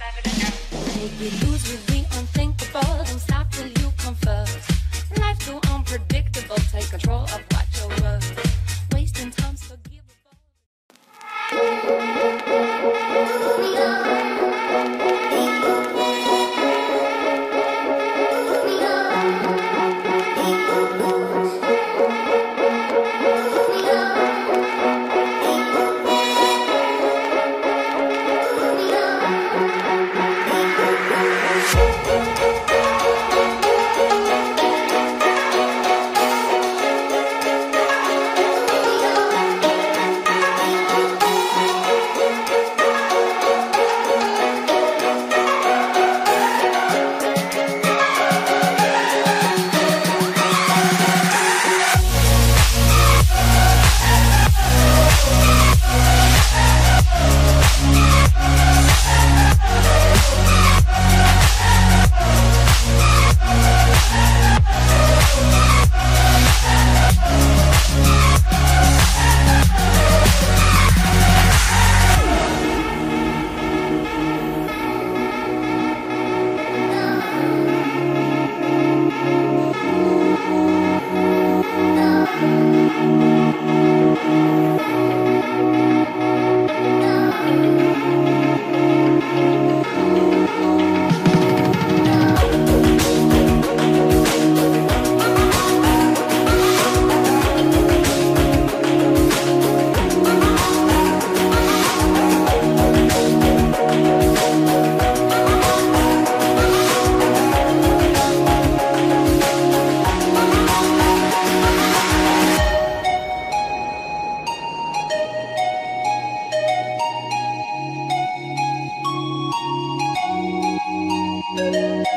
Make me lose with the unthinkable. Don't stop Música